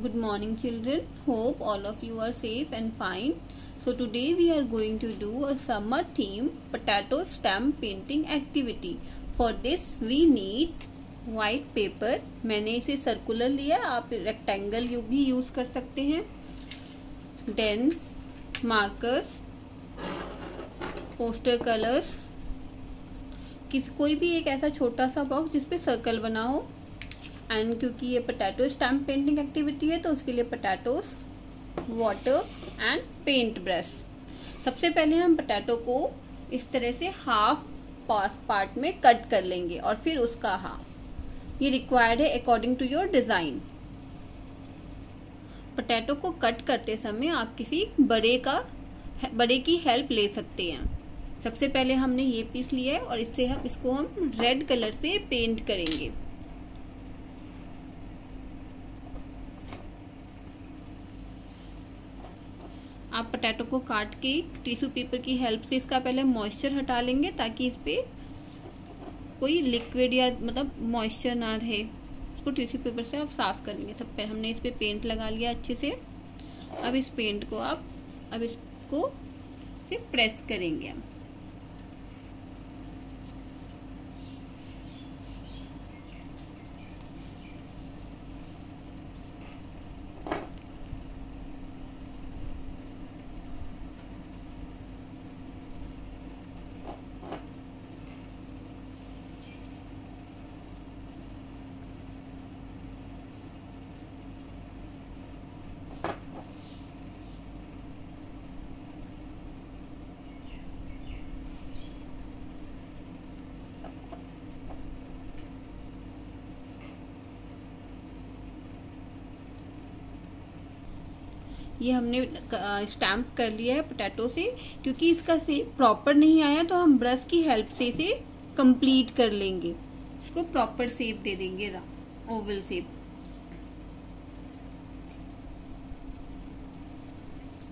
Good morning children. Hope all of you are safe and fine. So today we are going to do a summer theme potato stamp painting activity. For this we need white paper. मैंने इसे circular लिया आप rectangle भी use कर सकते हैं Then markers, poster colors. किस कोई भी एक ऐसा छोटा सा बॉक्स जिसपे सर्कल बना हो एंड क्योंकि ये पोटैटो स्टैम्प पेंटिंग एक्टिविटी है तो उसके लिए potatoes water and paint brush सबसे पहले हम पोटैटो को इस तरह से हाफ़ पार्ट में कट कर लेंगे और फिर उसका हाफ़ ये रिक्वायर्ड है according to your design potato को कट करते समय आप किसी बड़े का, बड़े की हेल्प ले सकते हैं. सबसे पहले हमने ये पीस लिया है और इससे हम, इसको हम रेड कलर से पेंट करेंगे. आप पोटैटो को काट के टिश्यू पेपर की हेल्प से इसका पहले मॉइस्चर हटा लेंगे ताकि इस पर कोई लिक्विड या मतलब मॉइस्चर ना रहे। उसको टिश्यू पेपर से आप साफ़ कर लेंगे। सब हमने इस पे पेंट लगा लिया अच्छे से। अब इस पेंट को आप, अब इसको से प्रेस करेंगे हम। ये हमने स्टैम्प कर लिया है पोटैटो से, क्योंकि इसका से प्रॉपर नहीं आया तो हम ब्रश की हेल्प से इसे कंप्लीट कर लेंगे। इसको प्रॉपर शेप दे देंगे ओवल शेप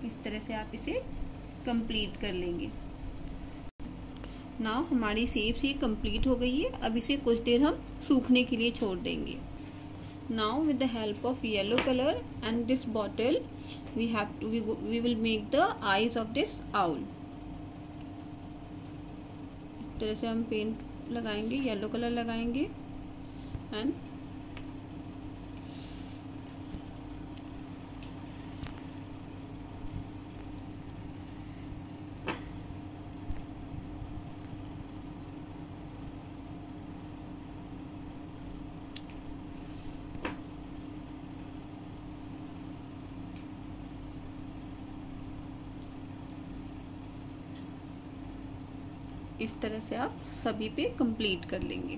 इस तरह से आप इसे कंप्लीट कर लेंगे। नाउ हमारी सेप से कंप्लीट हो गई है। अब इसे कुछ देर हम सूखने के लिए छोड़ देंगे। Now with the help of yellow color and this bottle we have to we, we will make the eyes of this owl इस तरह से हम पेंट लगाएँगे येलो कलर लगाएँगे एंड इस तरह से आप सभी पे कंप्लीट कर लेंगे।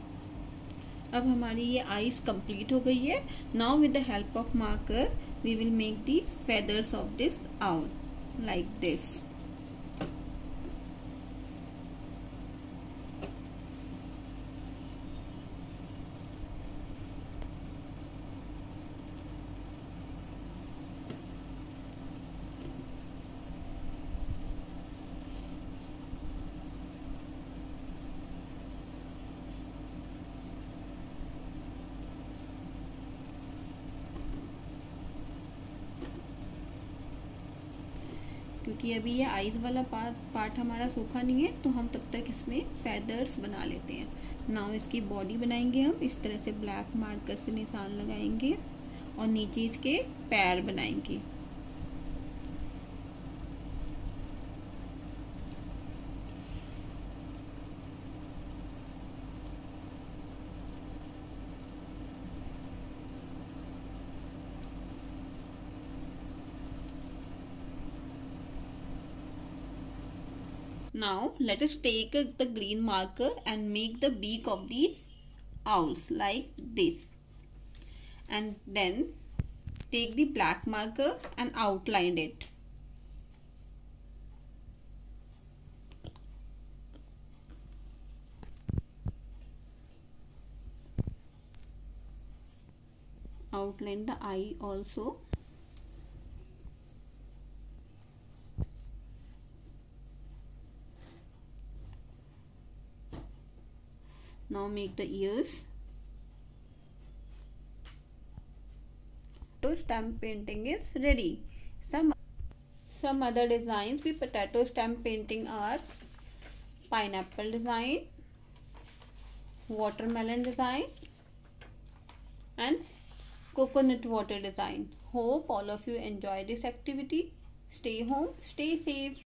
अब हमारी ये आईज कंप्लीट हो गई है। Now with the help of marker we will make the feathers of this out like this क्योंकि अभी ये आइज़ वाला पार्ट पार्ट हमारा सूखा नहीं है तो हम तब तक इसमें फैदर्स बना लेते हैं। नाव इसकी बॉडी बनाएँगे हम, इस तरह से ब्लैक मार्कर से निशान लगाएँगे और नीचे इसके पैर बनाएँगे। Now let us take uh, the green marker and make the beak of these owls like this. And then take the black marker and outline it. Outline the eye also. Now make the ears potato stamp painting is ready. Some some other designs with potato stamp painting are pineapple design, watermelon design and coconut water design. Hope all of you enjoy this activity. Stay home, stay safe.